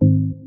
you.